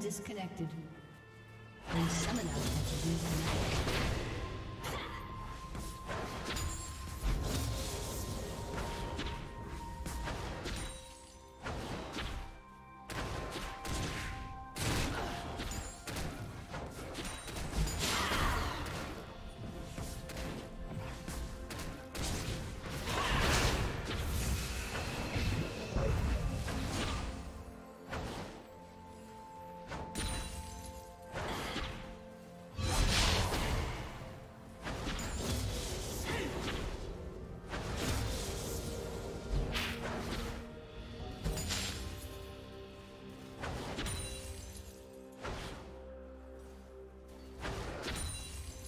disconnected. Summoner has.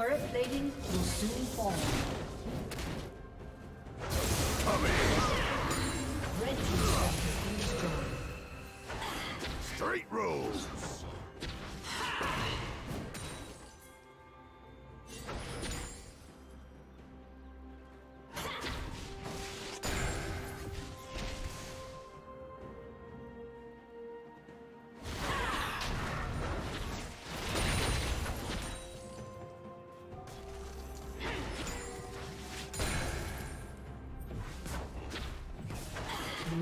Turret plating will soon fall.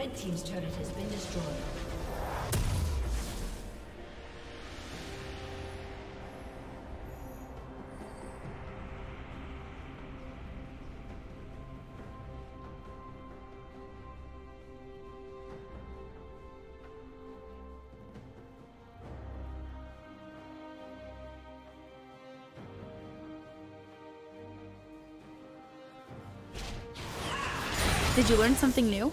Red team's turret has been destroyed. Did you learn something new?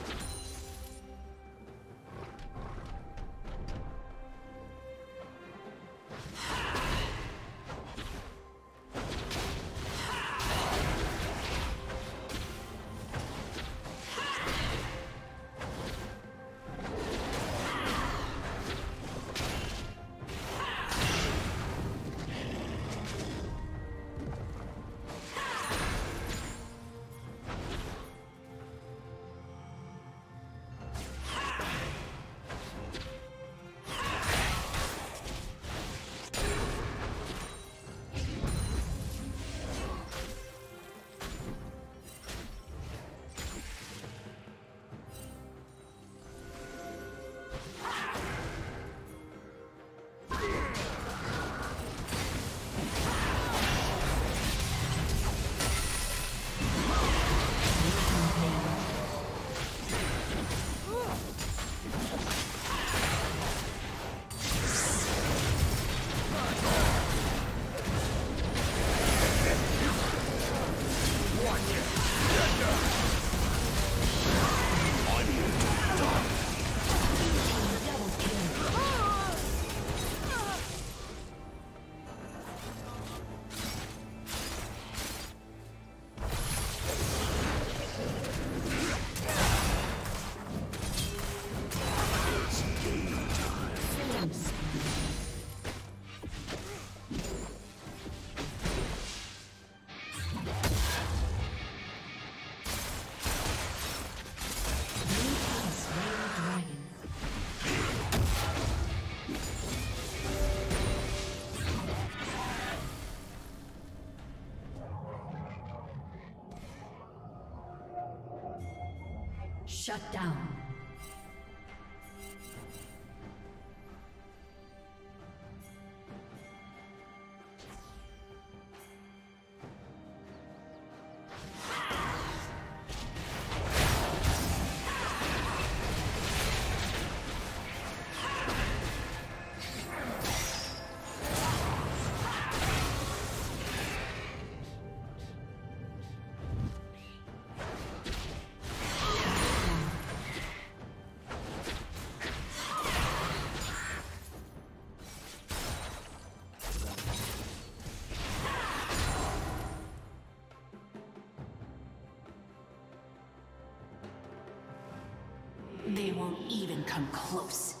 Shut down. They won't even come close.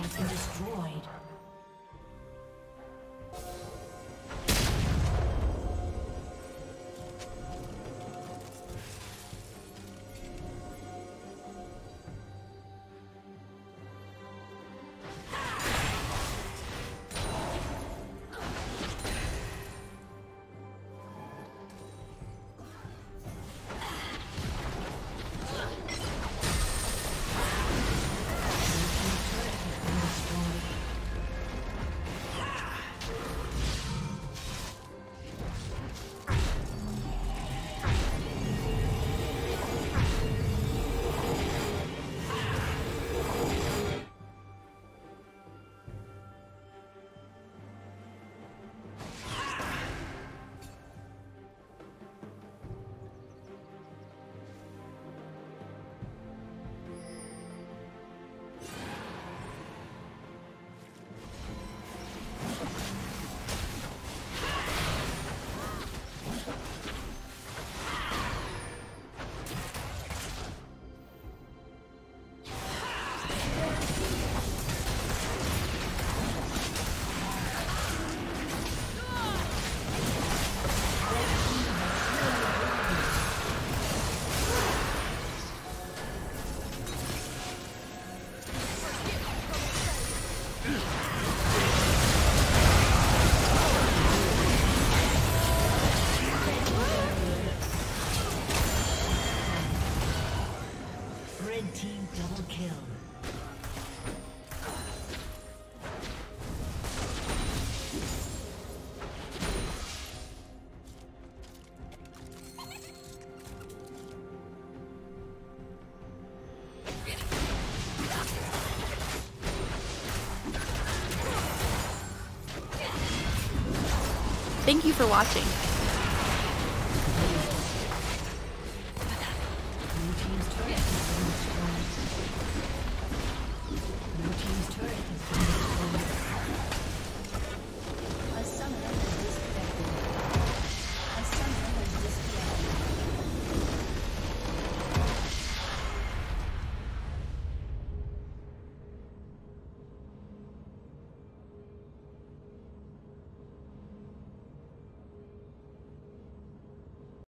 has been destroyed. Kill. Thank you for watching.